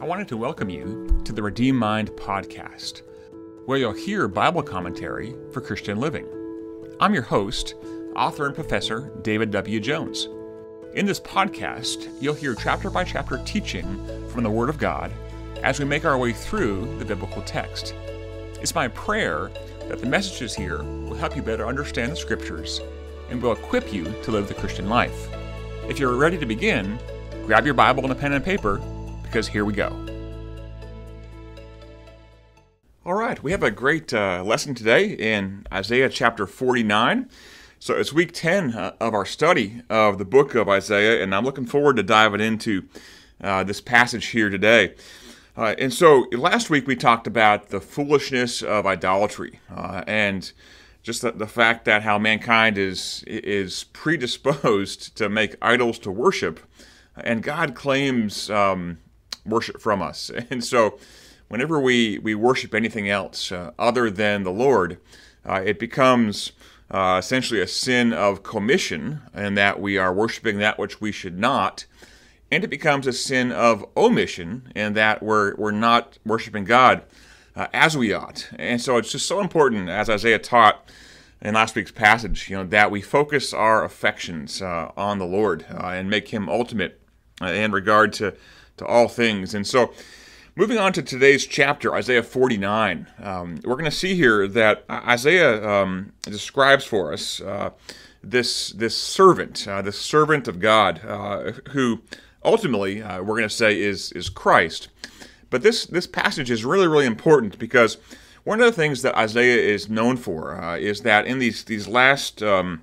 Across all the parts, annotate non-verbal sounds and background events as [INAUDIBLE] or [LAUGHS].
I wanted to welcome you to the Redeemed Mind podcast, where you'll hear Bible commentary for Christian living. I'm your host, author and professor David W. Jones. In this podcast, you'll hear chapter by chapter teaching from the Word of God as we make our way through the biblical text. It's my prayer that the messages here will help you better understand the Scriptures and will equip you to live the Christian life. If you're ready to begin, grab your Bible and a pen and paper because here we go. All right, we have a great uh, lesson today in Isaiah chapter 49. So it's week 10 uh, of our study of the book of Isaiah, and I'm looking forward to diving into uh, this passage here today. Uh, and so last week we talked about the foolishness of idolatry uh, and just the, the, fact that how mankind is is predisposed to make idols to worship, and God claims um, worship from us. [LAUGHS] And so, whenever we, we worship anything else uh, other than the Lord, uh, it becomes uh, essentially a sin of commission, and that we are worshiping that which we should not. And it becomes a sin of omission, in that we're, we're not worshiping God uh, as we ought. And so, it's just so important, as Isaiah taught in last week's passage, you know, that we focus our affections uh, on the Lord uh, and make Him ultimate in regard to to all things. And so, moving on to today's chapter, Isaiah 49, um, we're going to see here that Isaiah um, describes for us uh, this this servant, uh, this servant of God, uh, who ultimately uh, we're going to say is is Christ. But this this passage is really really important because one of the things that Isaiah is known for uh, is that in these these last um,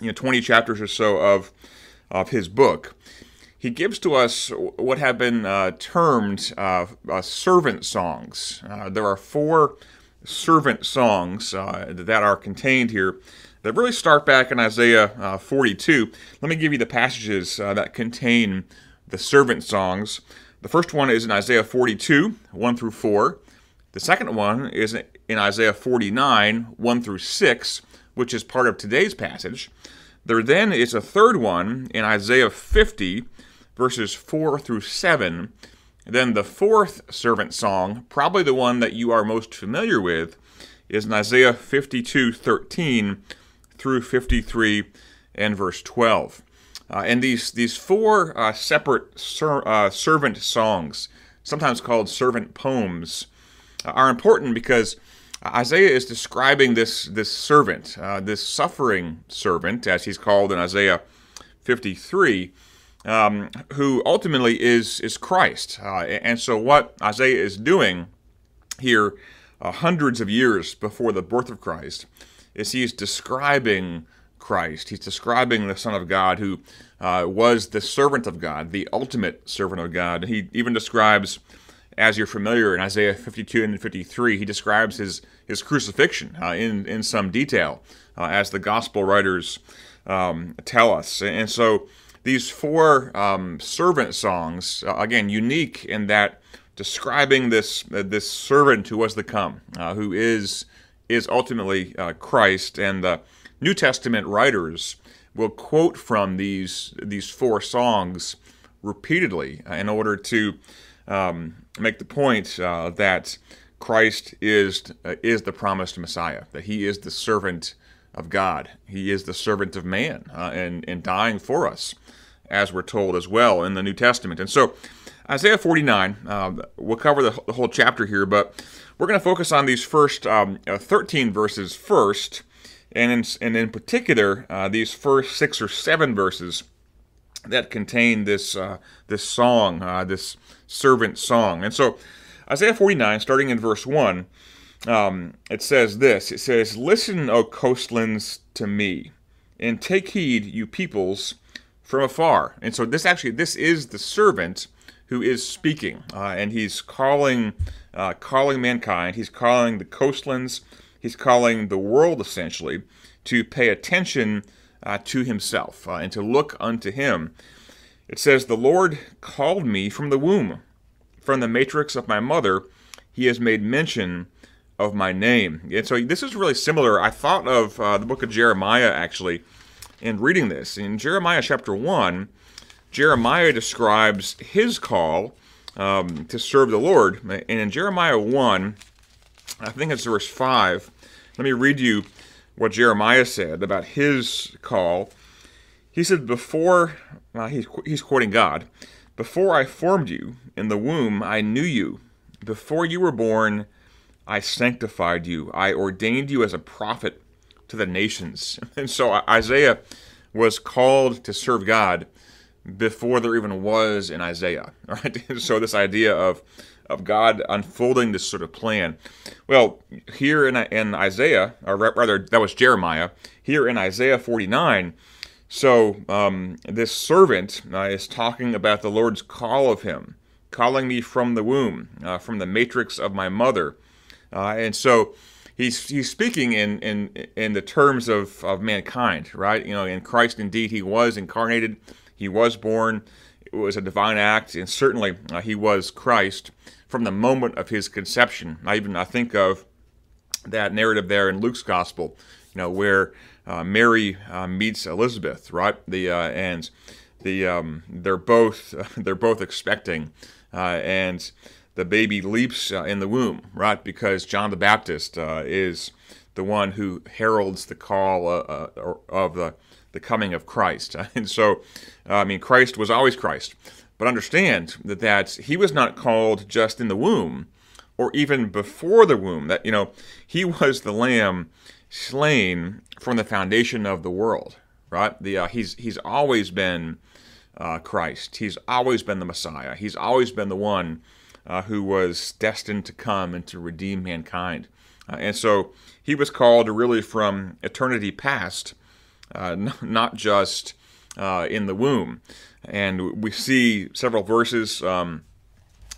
you know 20 chapters or so of of his book he gives to us what have been uh, termed uh, uh, servant songs. Uh, there are four servant songs uh, that are contained here that really start back in Isaiah uh, 42. Let me give you the passages that contain the servant songs. The first one is in Isaiah 42, 1 through 4. The second one is in Isaiah 49, 1 through 6, which is part of today's passage. There then is a third one in Isaiah 50, verses 4 through 7. Then the fourth servant song, probably the one that you are most familiar with, is in Isaiah 52 13 through 53 and verse 12. Uh, and these, these four uh, separate ser- uh, servant songs, sometimes called servant poems, uh, are important because Isaiah is describing this, this servant, uh, this suffering servant, as he's called in Isaiah 53 um, who ultimately is is Christ. Uh, and so, what Isaiah is doing here, uh, hundreds of years before the birth of Christ, is he's describing Christ. He's describing the Son of God, who uh, was the servant of God, the ultimate servant of God. He even describes, as you're familiar in Isaiah 52 and 53, he describes his his crucifixion uh, in in some detail, uh, as the gospel writers um, tell us. And so these four um, servant songs, uh, again, unique in that describing this uh, this servant who was to come, uh, who is is ultimately uh, Christ, and the New Testament writers will quote from these these four songs repeatedly uh, in order to um, make the point uh, that Christ is is the promised Messiah, that He is the servant of God. He is the servant of man uh, and, and dying for us, as we're told as well in the New Testament. And so, Isaiah 49, uh, we'll cover the, the, whole chapter here, but we're going to focus on these first um, uh, 13 verses first, and in, and in particular, uh, these first six or seven verses that contain this, uh, this song, uh, this servant song. And so, Isaiah 49, starting in verse 1, um, it says this It says, Listen, O coastlands, to me, and take heed, you peoples, from afar. And so this actually, this is the servant who is speaking, uh, and he's calling, uh, calling mankind. He's calling the coastlands. He's calling the world essentially to pay attention uh, to himself uh, and to look unto him. It says, "The Lord called me from the womb, from the matrix of my mother. He has made mention." Of my name. And so this is really similar. I thought of uh, the book of Jeremiah actually in reading this. In Jeremiah chapter 1, Jeremiah describes his call um, to serve the Lord. And in Jeremiah 1, I think it's verse 5, let me read you what Jeremiah said about his call. He said, Before, uh, he's, he's quoting God, before I formed you in the womb, I knew you. Before you were born, I sanctified you. I ordained you as a prophet to the nations. [LAUGHS] And so Isaiah was called to serve God before there even was an Isaiah. [LAUGHS] Right? [LAUGHS] so this idea of of God unfolding this sort of plan. Well, here in, in Isaiah, or rather, that was Jeremiah. Here in Isaiah 49, so um, this servant uh, is talking about the Lord's call of him, calling me from the womb, uh, from the matrix of my mother, uh, and so he's he's speaking in in in the terms of of mankind, right? You know, in Christ, indeed, he was incarnated, he was born. It was a divine act, and certainly uh, he was Christ from the moment of his conception. I even I think of that narrative there in Luke's gospel, you know, where uh, Mary uh, meets Elizabeth, right? The uh, and the um, they're both [LAUGHS] they're both expecting, uh, and the baby leaps uh, in the womb, right? Because John the Baptist uh, is the one who heralds the call of the the coming of Christ, [LAUGHS] and so I mean Christ was always Christ. But understand that, that he was not called just in the womb or even before the womb. That, you know, he was the lamb slain from the foundation of the world, right? The, uh, he's, he's always been uh, Christ. He's always been the Messiah. He's always been the one uh, who was destined to come and to redeem mankind. Uh, and so he was called really from eternity past, uh, not just uh, in the womb. And we see several verses um,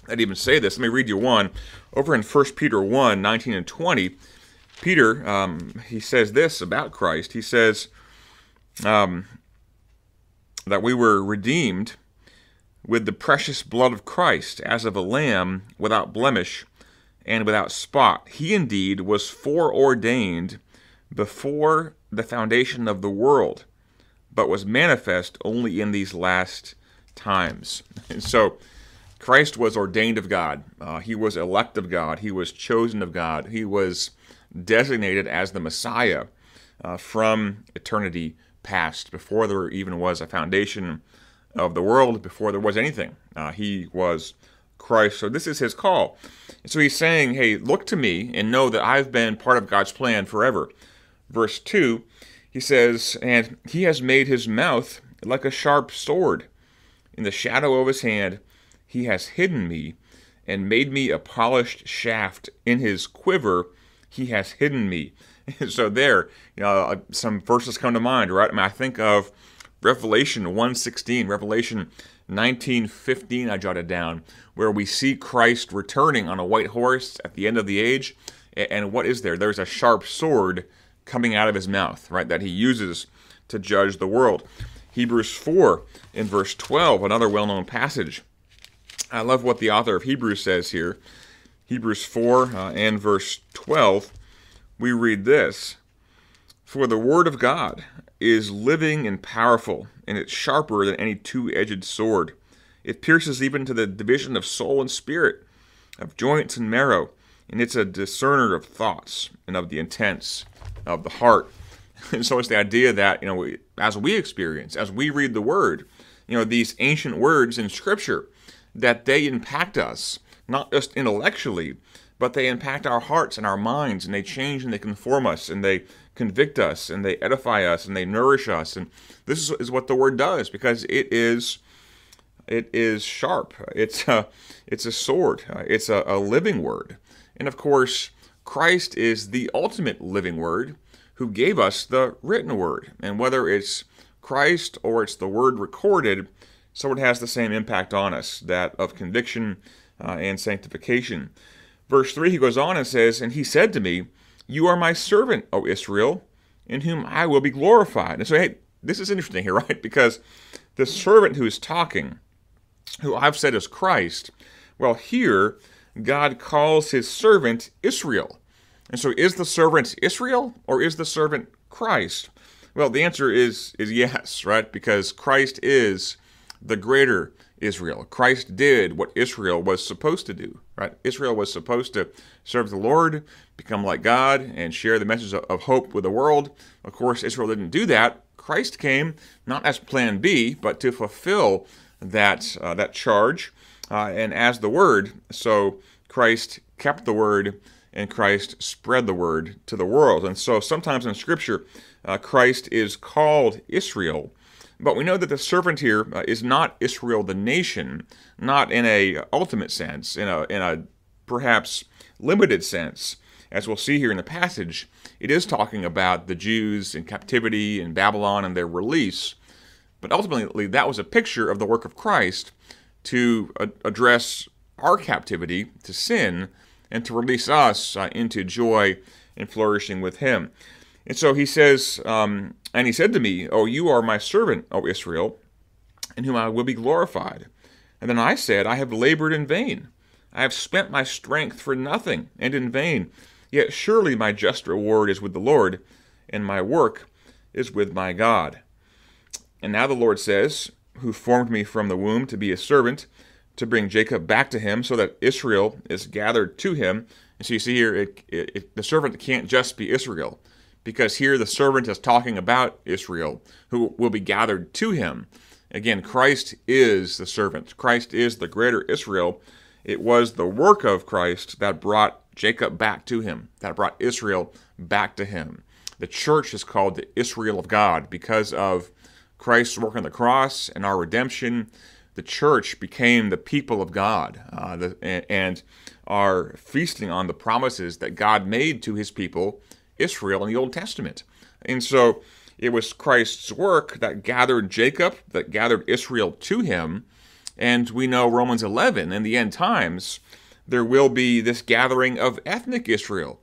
that even say this. Let me read you one. Over in 1 Peter 1 19 and 20, Peter, um, he says this about Christ. He says um, that we were redeemed with the precious blood of Christ, as of a lamb without blemish and without spot. He indeed was foreordained before the foundation of the world but was manifest only in these last times. And [LAUGHS] so Christ was ordained of God. Uh, he was elect of God. He was chosen of God. He was designated as the Messiah uh, from eternity past, before there even was a foundation of the world, before there was anything. Uh, he was Christ. So this is his call. So he's saying, hey, look to me and know that I've been part of God's plan forever. Verse 2 he says, And he has made his mouth like a sharp sword. In the shadow of his hand he has hidden me, and made me a polished shaft. In his quiver he has hidden me. [LAUGHS] so there, you know, uh, some verses come to mind, right? I mean, I think of Revelation 1:16, Revelation 19:15 I jotted down, where we see Christ returning on a white horse at the end of the age. And what is there? There's a sharp sword coming out of his mouth, right, that he uses to judge the world. Hebrews 4 in verse 12, another well known passage. I love what the author of Hebrews says here. Hebrews 4 uh, and verse 12, we read this For the word of God is living and powerful, and it's sharper than any two edged sword. It pierces even to the division of soul and spirit, of joints and marrow, and it's a discerner of thoughts and of the intents of the heart. [LAUGHS] And so it's the idea that, you know, as we experience, as we read the Word, you know, these ancient words in Scripture, that they impact us, not just intellectually, but they impact our hearts and our minds, and they change and they conform us, and they convict us, and they edify us, and they nourish us. And this is, what the Word does because it is it is sharp. It's a, it's a sword. It's a, a living word. And of course, Christ is the ultimate living word who gave us the written word. And whether it's Christ or it's the word recorded, so it has the same impact on us that of conviction uh, and sanctification. Verse 3, he goes on and says, And he said to me, You are my servant, O Israel, in whom I will be glorified. And so, hey, this is interesting here, [LAUGHS] right? Because the servant who is talking, who I've said is Christ, well, here God calls his servant Israel. And so is the servant Israel or is the servant Christ? Well, the answer is is yes, right? Because Christ is the greater Israel. Christ did what Israel was supposed to do, right? Israel was supposed to serve the Lord, become like God, and share the message of hope with the world. Of course, Israel didn't do that. Christ came not as plan B, but to fulfill that, uh, that charge uh, and as the Word. So Christ kept the Word and Christ spread the Word to the world. And so sometimes in Scripture, uh, Christ is called Israel but we know that the servant here uh, is not Israel the nation, not in a ultimate sense, in a, in a perhaps limited sense. As we'll see here in the passage, it is talking about the Jews in captivity in Babylon and their release. But ultimately, that was a picture of the work of Christ to address our captivity to sin and to release us uh, into joy and flourishing with Him. And so he says, um, And he said to me, Oh, you are my servant, O Israel, in whom I will be glorified. And then I said, I have labored in vain. I have spent my strength for nothing and in vain. Yet surely my just reward is with the Lord, and my work is with my God. And now the Lord says, Who formed me from the womb to be a servant, to bring Jacob back to him, so that Israel is gathered to him. And so you see here, it, it, it, the servant can't just be Israel because here the servant is talking about Israel, who will be gathered to him. Again, Christ is the servant. Christ is the greater Israel. It was the work of Christ that brought Jacob back to him, that brought Israel back to him. The church is called the Israel of God because of Christ's work on the cross and our redemption. The church became the people of God uh, the, and are feasting on the promises that God made to his people Israel in the Old Testament. And so it was Christ's work that gathered Jacob, that gathered Israel to him. And we know Romans 11, in the end times, there will be this gathering of ethnic Israel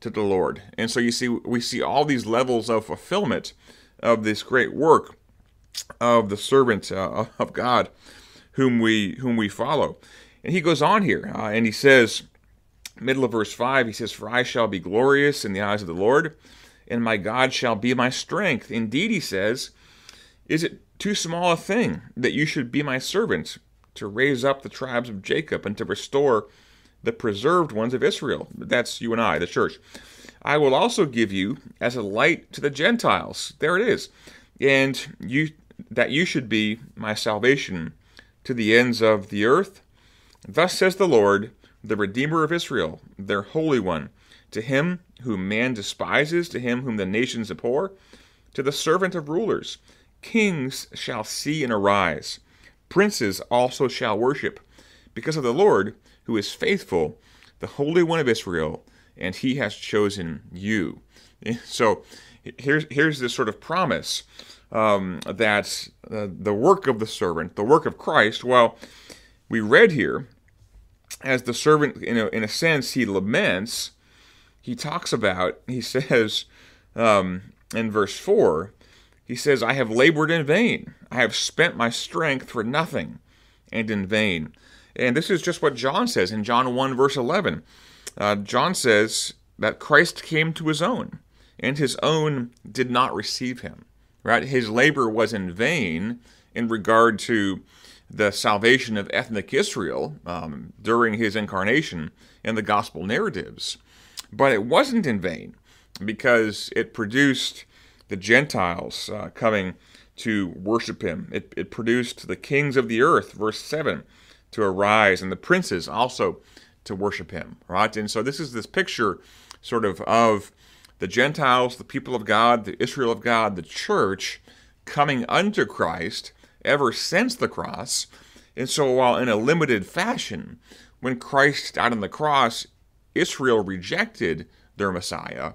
to the Lord. And so you see, we see all these levels of fulfillment of this great work of the servant uh, of God whom we whom we follow. And he goes on here uh, and he says, middle of verse 5, he says, For I shall be glorious in the eyes of the Lord, and my God shall be my strength. Indeed, he says, Is it too small a thing that you should be my servant to raise up the tribes of Jacob and to restore the preserved ones of Israel? That's you and I, the church. I will also give you as a light to the Gentiles. There it is. And you that you should be my salvation to the ends of the earth. Thus says the Lord, the Redeemer of Israel, their Holy One, to him whom man despises, to him whom the nations abhor, to the servant of rulers. Kings shall see and arise, princes also shall worship, because of the Lord, who is faithful, the Holy One of Israel, and he has chosen you. [LAUGHS] So here's, here's this sort of promise um, that uh, the work of the servant, the work of Christ, well, we read here as the servant, in a, in a sense, he laments, he talks about, he [LAUGHS] says um, in verse 4, he says, I have labored in vain. I have spent my strength for nothing and in vain. And this is just what John says in John 1, verse 11. Uh, John says that Christ came to his own, and his own did not receive him. Right? His labor was in vain in regard to the salvation of ethnic Israel um, during his incarnation in the gospel narratives. But it wasn't in vain because it produced the Gentiles uh, coming to worship him. It, it produced the kings of the earth, verse 7, to arise, and the princes also to worship him, right? And so this is this picture sort of of the Gentiles, the people of God, the Israel of God, the church coming unto Christ ever since the cross. And so, while in a limited fashion, when Christ died on the cross, Israel rejected their Messiah,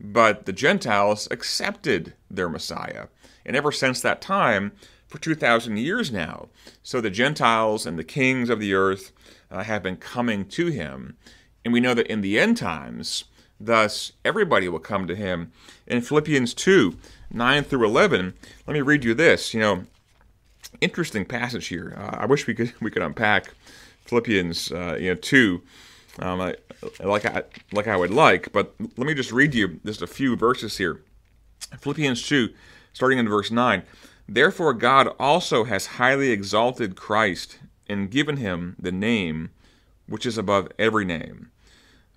but the Gentiles accepted their Messiah. And ever since that time, for 2,000 years now, so the Gentiles and the kings of the earth uh, have been coming to him. And we know that in the end times, thus everybody will come to him. In Philippians 2 9 through 11, let me read you this. You know, interesting passage here. Uh, I wish we could we could unpack Philippians uh, you know two um, I, like I like I would like, but let me just read you just a few verses here. Philippians two, starting in verse nine. Therefore, God also has highly exalted Christ and given him the name which is above every name.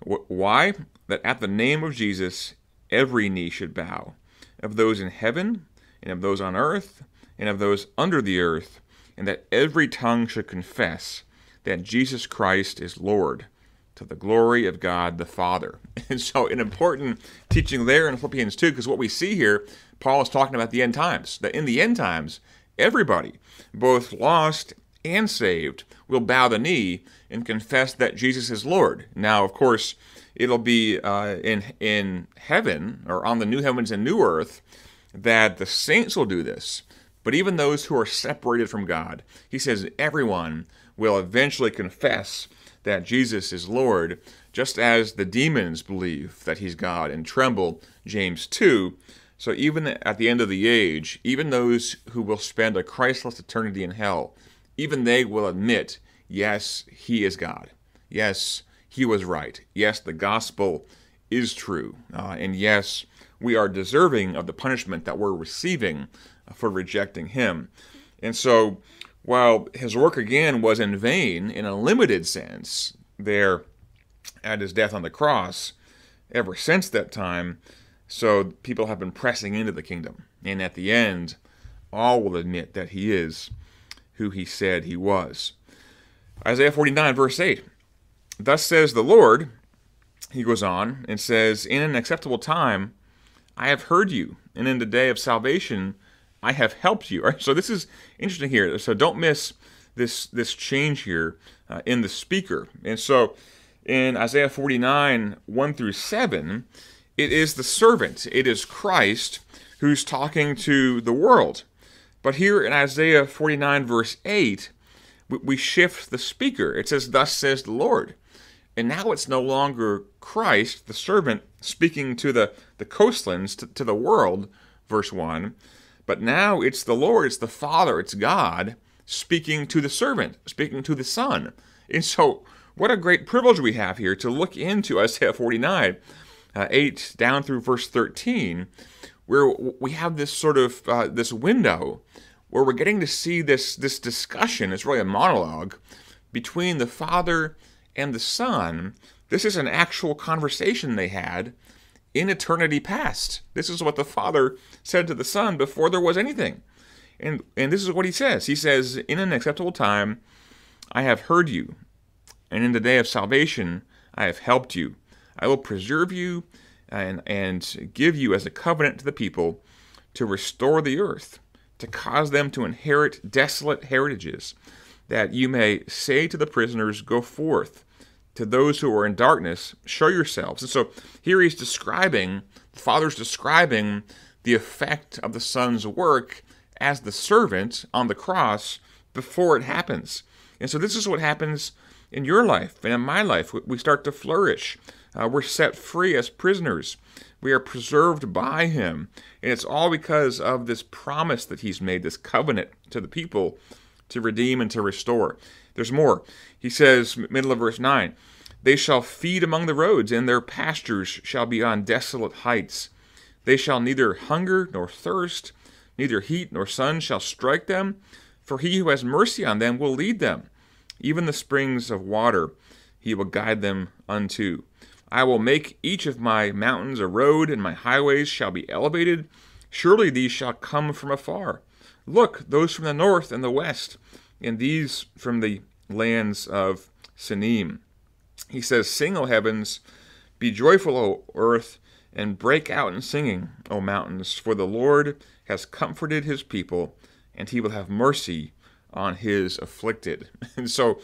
Why? That at the name of Jesus, every knee should bow, of those in heaven, and of those on earth, and of those under the earth, and that every tongue should confess that Jesus Christ is Lord, to the glory of God the Father. [LAUGHS] And so, an important teaching there in Philippians 2, because what we see here, Paul is talking about the end times, that in the end times, everybody, both lost and saved, will bow the knee and confess that Jesus is Lord. Now, of course, it'll be uh, in in heaven or on the new heavens and new earth that the saints will do this. But even those who are separated from God, he says, everyone will eventually confess that Jesus is Lord, just as the demons believe that he's God and tremble, James 2. So even at the end of the age, even those who will spend a Christless eternity in hell, even they will admit, yes, he is God. Yes, he was right. Yes, the gospel is true. Uh, and yes, we are deserving of the punishment that we're receiving for rejecting him. And so while his work again was in vain in a limited sense there at his death on the cross, ever since that time, so people have been pressing into the kingdom. And at the end, all will admit that he is who he said he was. Isaiah 49, verse 8. Thus says the Lord, he goes on and says, In an acceptable time I have heard you, and in the day of salvation I have helped you. So this is interesting here. So don't miss this this change here uh, in the speaker. And so in Isaiah 49, 1 through 7, it is the servant, it is Christ who's talking to the world. But here in Isaiah 49, verse 8, we shift the speaker. It says, Thus says the Lord. And now it's no longer Christ, the servant, speaking to the, the coastlands, to, to the world, verse 1, but now it's the Lord, it's the Father, it's God speaking to the servant, speaking to the Son. And so, what a great privilege we have here to look into Isaiah 49, uh, 8 down through verse 13, where we have this sort of uh, this window where we're getting to see this this discussion. It's really a monologue between the Father and the Son. This is an actual conversation they had in eternity past. This is what the Father said to the Son before there was anything. And, and this is what he says. He says, In an acceptable time, I have heard you, and in the day of salvation, I have helped you. I will preserve you and, and give you as a covenant to the people to restore the earth, to cause them to inherit desolate heritages, that you may say to the prisoners, Go forth to those who are in darkness, show yourselves. And so here he's describing, the Father's describing the effect of the Son's work as the servant on the cross before it happens. And so this is what happens in your life and in my life. We start to flourish. Uh, we're set free as prisoners. We are preserved by Him. And it's all because of this promise that He's made, this covenant to the people to redeem and to restore. There's more. He says, middle of verse 9, They shall feed among the roads, and their pastures shall be on desolate heights. They shall neither hunger nor thirst, neither heat nor sun shall strike them, for he who has mercy on them will lead them. Even the springs of water he will guide them unto. I will make each of my mountains a road, and my highways shall be elevated. Surely these shall come from afar. Look, those from the north and the west, and these from the lands of Sinim. He says, Sing, O heavens, be joyful, O earth, and break out in singing, O mountains, for the Lord has comforted his people, and he will have mercy on his afflicted. [LAUGHS] And so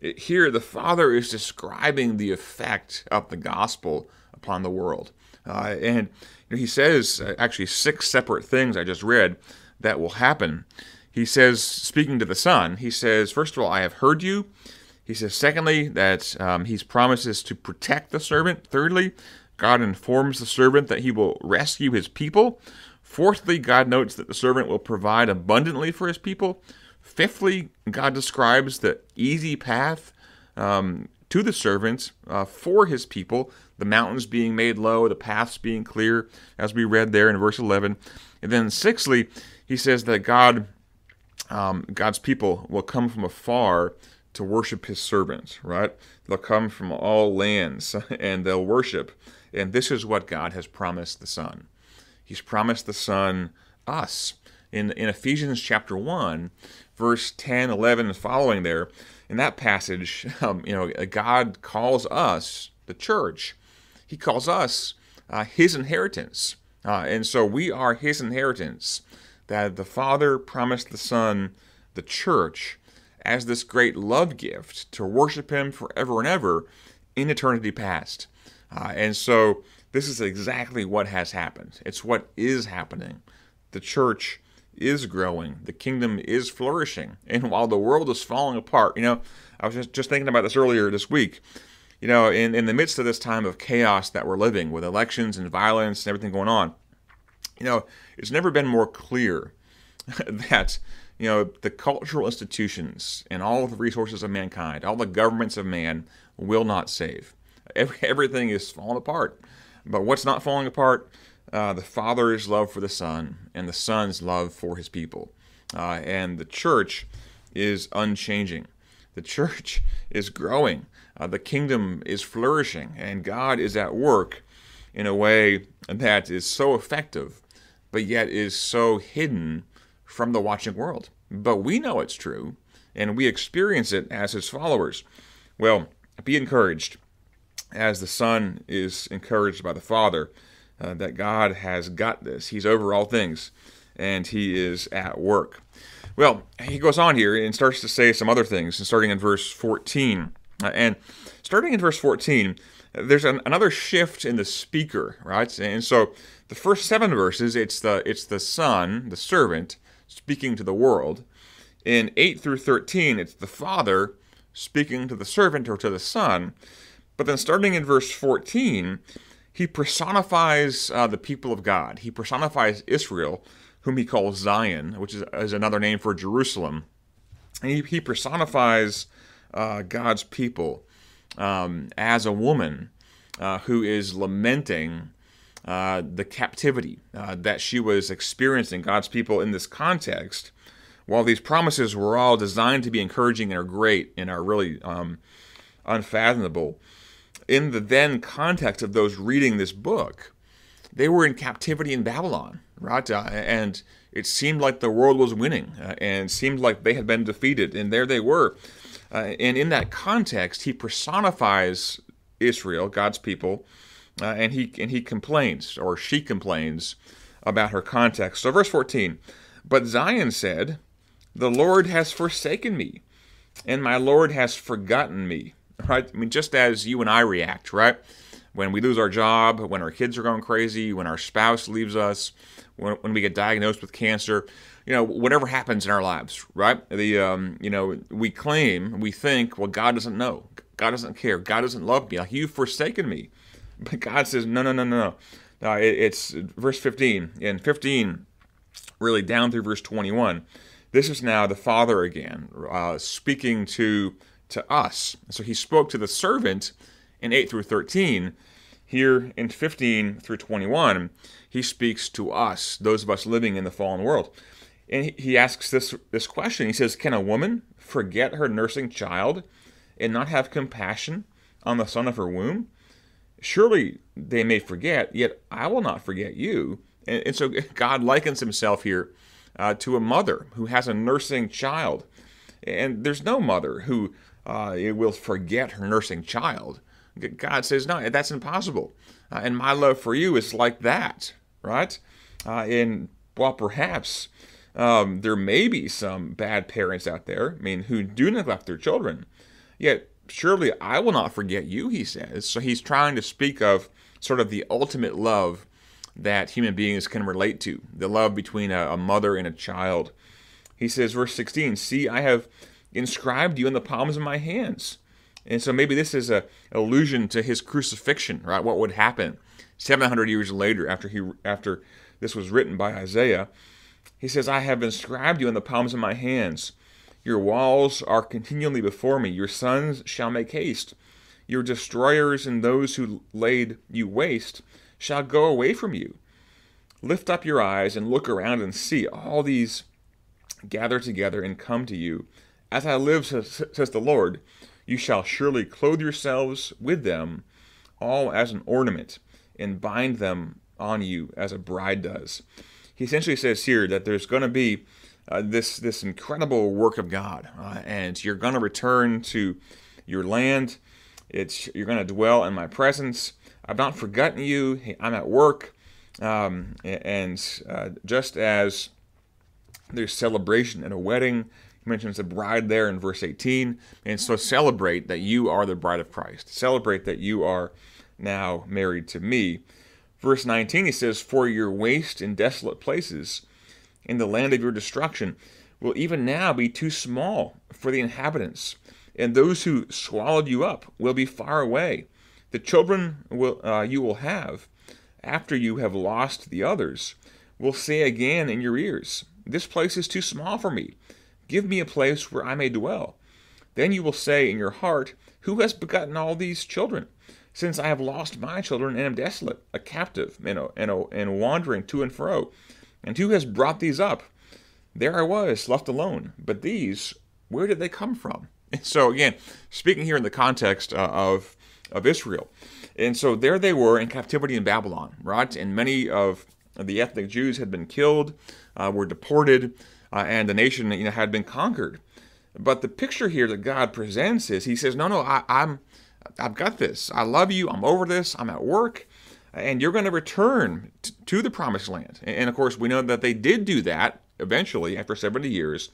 here the Father is describing the effect of the gospel upon the world. Uh, and he says, uh, actually, six separate things I just read that will happen. He says, speaking to the Son, he says, first of all, I have heard you. He says, secondly, that um, he promises to protect the servant. Thirdly, God informs the servant that he will rescue his people. Fourthly, God notes that the servant will provide abundantly for his people. Fifthly, God describes the easy path um, to the servants uh, for his people, the mountains being made low, the paths being clear, as we read there in verse 11. And then, sixthly, he says that God, um, God's people will come from afar to worship his servants, right? They'll come from all lands [LAUGHS] and they'll worship. And this is what God has promised the Son. He's promised the Son us. In, in Ephesians chapter 1, verse 10, 11, and following there, in that passage, [LAUGHS] um, you know, God calls us, the church, He calls us uh, His inheritance. Uh, and so we are His inheritance that the Father promised the Son, the church, as this great love gift to worship Him forever and ever in eternity past. Uh, and so this is exactly what has happened. It's what is happening. The church is growing, the kingdom is flourishing. [LAUGHS] And while the world is falling apart, you know, I was just, just thinking about this earlier this week. You know, in, in the midst of this time of chaos that we're living with elections and violence and everything going on, you know, it's never been more clear [LAUGHS] that, you know, the cultural institutions and all of the resources of mankind, all the governments of man will not save. Every, everything is falling apart. But what's not falling apart? Uh, the Father's love for the Son and the Son's love for his people. Uh, and the church is unchanging. The church [LAUGHS] is growing. Uh, the kingdom is flourishing. And God is at work in a way that is so effective, but yet is so hidden from the watching world. But we know it's true, and we experience it as his followers. Well, be encouraged as the Son is encouraged by the Father uh, that God has got this. He's over all things, and He is at work. Well, he goes on here and starts to say some other things, starting in verse 14. Uh, and starting in verse 14, there's an, another shift in the speaker, right? And so the first seven verses, it's the it's the son, the servant, speaking to the world. In 8 through 13, it's the father speaking to the servant or to the son. But then starting in verse 14, he personifies uh, the people of God. He personifies Israel, whom he calls Zion, which is, is another name for Jerusalem. And he, he personifies uh, God's people um, as a woman uh, who is lamenting uh, the captivity uh, that she was experiencing, God's people in this context. While these promises were all designed to be encouraging and are great and are really um, unfathomable, in the then context of those reading this book, they were in captivity in Babylon, right? Uh, and it seemed like the world was winning, uh, and seemed like they had been defeated, and there they were. Uh, and in that context, he personifies Israel, God's people, uh, and he and he complains, or she complains, about her context. So, verse 14. But Zion said, "The Lord has forsaken me, and my Lord has forgotten me." right? I mean, just as you and I react, right? When we lose our job, when our kids are going crazy, when our spouse leaves us, when, when we get diagnosed with cancer, you know, whatever happens in our lives, right? The, um, you know, we claim, we think, well, God doesn't know. God doesn't care. God doesn't love me. Like, you've forsaken me. But God says, no, no, no, no, no. Uh, it, it's verse 15. And 15, really down through verse 21, this is now the Father again, uh, speaking to to us. So he spoke to the servant in 8 through 13. Here in 15 through 21, he speaks to us, those of us living in the fallen world. And he asks this, this question. He says, Can a woman forget her nursing child and not have compassion on the son of her womb? Surely they may forget, yet I will not forget you. And, and so [LAUGHS] God likens himself here uh, to a mother who has a nursing child. And there's no mother who uh, will forget her nursing child. God says, no, that's impossible. Uh, and my love for you is like that, right? Uh, and while perhaps um, there may be some bad parents out there, I mean, who do neglect their children, yet surely I will not forget you, he says. So he's trying to speak of sort of the ultimate love that human beings can relate to the love between a, a mother and a child. He says, verse 16, See, I have inscribed you in the palms of my hands. And so maybe this is a allusion to his crucifixion, right? What would happen 700 years later after he after this was written by Isaiah? He says, "I have inscribed you in the palms of my hands. Your walls are continually before me. Your sons shall make haste. Your destroyers and those who laid you waste shall go away from you. Lift up your eyes and look around and see all these gather together and come to you. As I live, says the Lord, you shall surely clothe yourselves with them, all as an ornament, and bind them on you as a bride does. He essentially says here that there's going to be uh, this this incredible work of God, uh, and you're going to return to your land. It's you're going to dwell in my presence. I've not forgotten you. I'm at work, um, and uh, just as there's celebration at a wedding, he mentions the bride there in verse 18, and so celebrate that you are the bride of Christ. Celebrate that you are now married to me. Verse 19, he says, "For your waste in desolate places." In the land of your destruction will even now be too small for the inhabitants, and those who swallowed you up will be far away. The children will, uh, you will have, after you have lost the others, will say again in your ears, This place is too small for me. Give me a place where I may dwell. Then you will say in your heart, Who has begotten all these children? Since I have lost my children and am desolate, a captive, and, a, and, a, and wandering to and fro. And who has brought these up? There I was, left alone. But these, where did they come from? And so, again, speaking here in the context uh, of, of Israel. And so there they were in captivity in Babylon, right? And many of the ethnic Jews had been killed, uh, were deported, uh, and the nation you know, had been conquered. But the picture here that God presents is He says, No, no, I, I'm, I've got this. I love you. I'm over this. I'm at work and you're going to return t- to the promised land. And of course, we know that they did do that eventually after 70 years.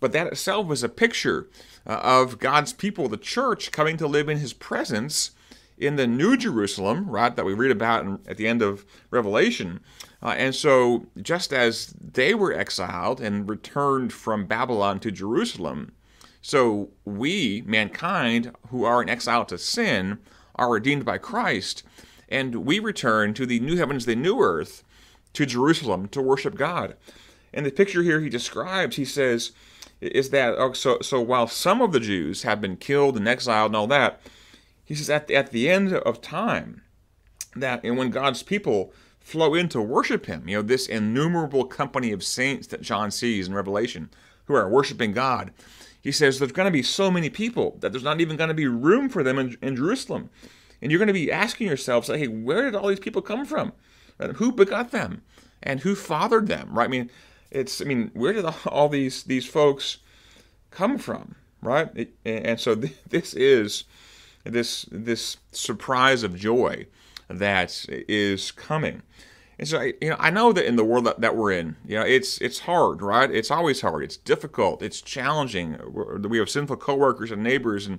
But that itself is a picture uh, of God's people, the church, coming to live in his presence in the New Jerusalem, right, that we read about in, at the end of Revelation. Uh, and so, just as they were exiled and returned from Babylon to Jerusalem, so we, mankind, who are in exile to sin, are redeemed by Christ and we return to the new heavens, the new earth, to Jerusalem to worship God. And the picture here he describes, he says, is that oh, so so while some of the Jews have been killed and exiled and all that, he says at the, at the end of time, that and when God's people flow in to worship him, you know, this innumerable company of saints that John sees in Revelation who are worshiping God, he says there's going to be so many people that there's not even going to be room for them in, in Jerusalem. And you're going to be asking yourselves, hey, where did all these people come from? Who begot them? And who fathered them? Right? I mean, it's, I mean, where did [LAUGHS] all these, these folks come from? Right? It, and so [LAUGHS] this is this, this surprise of joy that is coming. And so, you know, I know that in the world that, that we're in, you know, it's it's hard, right? It's always hard. It's difficult. It's challenging. We have sinful coworkers and neighbors, and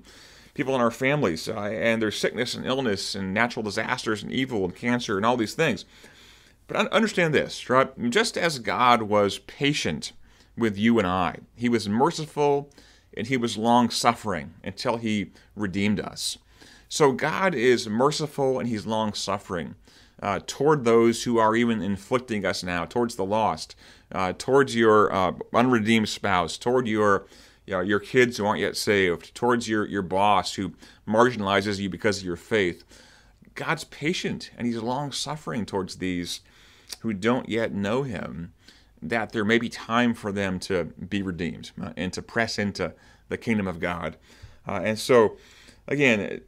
people in our families, uh, and there's sickness and illness and natural disasters and evil and cancer and all these things. But understand this, right? Just as God was patient with you and I, He was merciful and He was long suffering until He redeemed us. So God is merciful and He's long suffering uh, toward those who are even inflicting us now, towards the lost, uh, towards your uh, unredeemed spouse, toward your you know, your kids who aren't yet saved, towards your, your boss who marginalizes you because of your faith. God's patient and He's long suffering towards these who don't yet know Him, that there may be time for them to be redeemed uh, and to press into the kingdom of God. Uh, and so, again,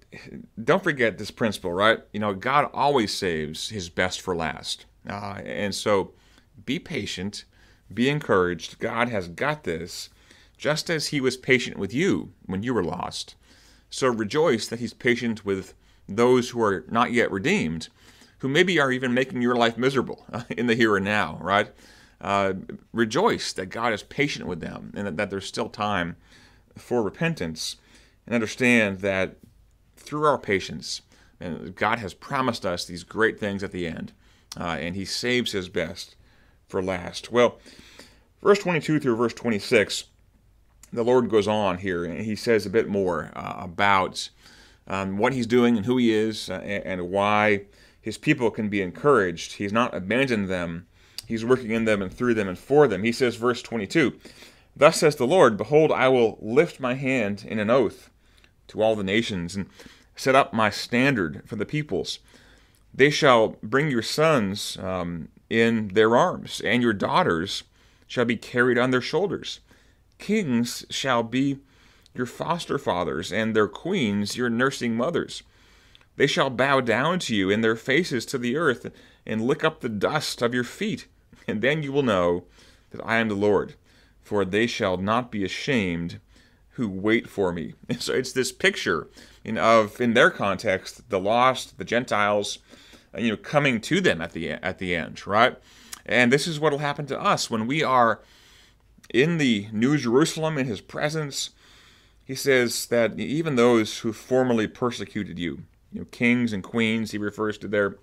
don't forget this principle, right? You know, God always saves His best for last. Uh, and so, be patient, be encouraged. God has got this just as he was patient with you when you were lost. So rejoice that he's patient with those who are not yet redeemed, who maybe are even making your life miserable [LAUGHS] in the here and now, right? Uh, rejoice that God is patient with them and that, that there's still time for repentance. And understand that through our patience, and God has promised us these great things at the end, uh, and He saves His best for last. Well, verse 22 through verse 26 the Lord goes on here and he says a bit more uh, about um, what he's doing and who he is uh, and, why his people can be encouraged. He's not abandoned them, he's working in them and through them and for them. He says, verse 22 Thus says the Lord, Behold, I will lift my hand in an oath to all the nations and set up my standard for the peoples. They shall bring your sons um, in their arms, and your daughters shall be carried on their shoulders. Kings shall be your foster fathers, and their queens your nursing mothers. They shall bow down to you in their faces to the earth, and lick up the dust of your feet. And then you will know that I am the Lord, for they shall not be ashamed who wait for me. [LAUGHS] And so it's this picture of, in their context, the lost, the Gentiles, uh, you know, coming to them at the at the end, right? And this is what will happen to us when we are in the New Jerusalem in His presence. He says that even those who formerly persecuted you, you know, kings and queens, he refers to there,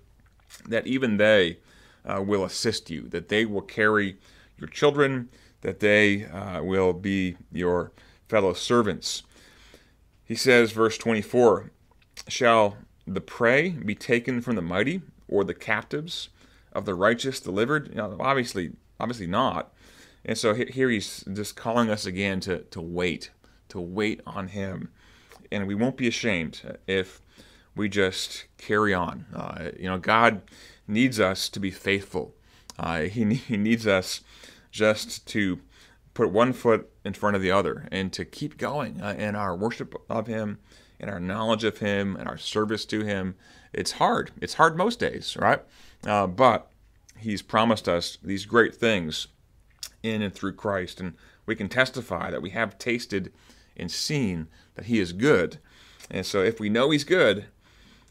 that even they uh, will assist you, that they will carry your children, that they uh, will be your fellow servants. He says, verse 24, Shall the prey be taken from the mighty, or the captives of the righteous delivered? Obviously, obviously not. And so here he's just calling us again to, to wait, to wait on him. And we won't be ashamed if we just carry on. Uh, you know, God needs us to be faithful. Uh, he, [LAUGHS] he needs us just to put one foot in front of the other and to keep going uh, in our worship of Him, in our knowledge of Him, in our service to Him. It's hard. It's hard most days, right? Uh, but He's promised us these great things in and through Christ, and we can testify that we have tasted and seen that He is good. And so, if we know He's good,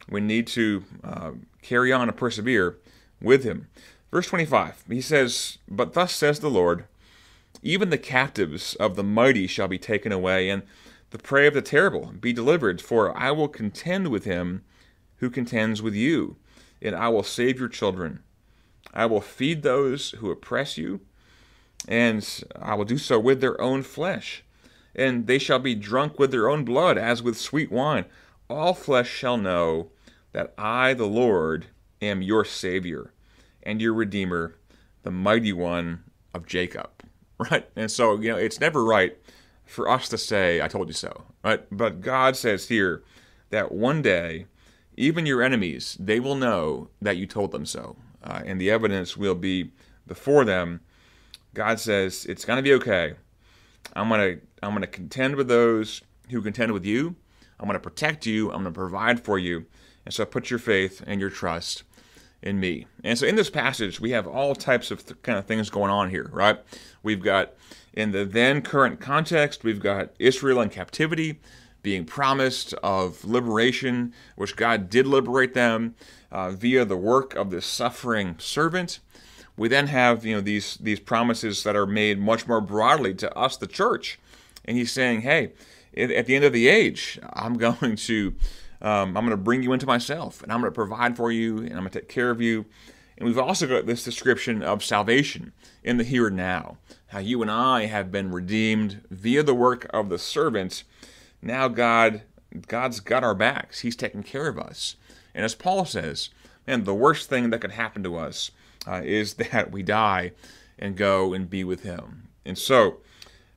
we need to uh, carry on and persevere with Him. Verse 25, he says, But thus says the Lord, even the captives of the mighty shall be taken away, and the prey of the terrible be delivered. For I will contend with him who contends with you, and I will save your children. I will feed those who oppress you, and I will do so with their own flesh. And they shall be drunk with their own blood, as with sweet wine. All flesh shall know that I, the Lord, am your Savior and your Redeemer, the mighty one of Jacob. [LAUGHS] right? And so, you know, it's never right for us to say, I told you so, right? But God says here that one day, even your enemies, they will know that you told them so. Uh, and the evidence will be before them. God says, it's going to be okay. I'm going to I'm going to contend with those who contend with you. I'm going to protect you. I'm going to provide for you. And so put your faith and your trust in me. And so in this passage, we have all types of th- kind of things going on here, right? We've got, in the then current context, we've got Israel in captivity being promised of liberation, which God did liberate them uh, via the work of the suffering servant. We then have, you know, these these promises that are made much more broadly to us, the church, and He's saying, "Hey, at the end of the age, I'm [LAUGHS] going to um, I'm going to bring you into myself, and I'm going to provide for you, and I'm going to take care of you. And we've also got this description of salvation in the here and now, how you and I have been redeemed via the work of the servant. Now God, God's got our backs. He's taking care of us. And as Paul says, man, the worst thing that could happen to us uh, is [LAUGHS] that we die and go and be with Him. And so,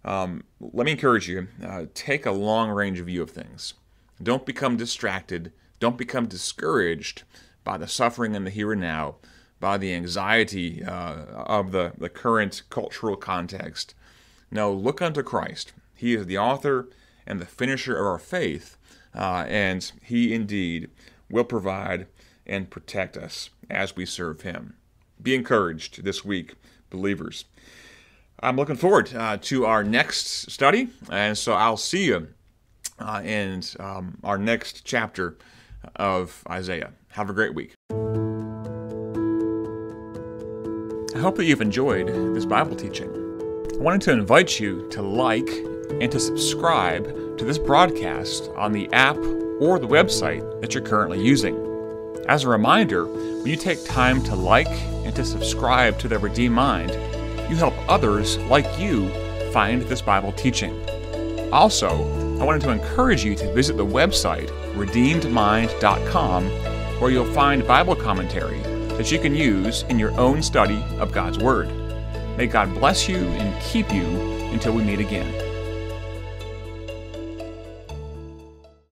um, let me encourage you: uh, take a long range view of things. Don't become distracted. Don't become discouraged by the suffering in the here and now, by the anxiety uh, of the, the current cultural context. No, look unto Christ. He is the author and the finisher of our faith, uh, and He indeed will provide and protect us as we serve Him. Be encouraged this week, believers. I'm looking forward uh, to our next study, and so I'll see you uh, in um, our next chapter of Isaiah. Have a great week. I hope that you've enjoyed this Bible teaching. I wanted to invite you to like and to subscribe to this broadcast on the app or the website that you're currently using. As a reminder, when you take time to like and to subscribe to the Redeemed Mind, you help others like you find this Bible teaching. Also, I wanted to encourage you to visit the website redeemedmind.com where you'll find Bible commentary that you can use in your own study of God's Word. May God bless you and keep you until we meet again.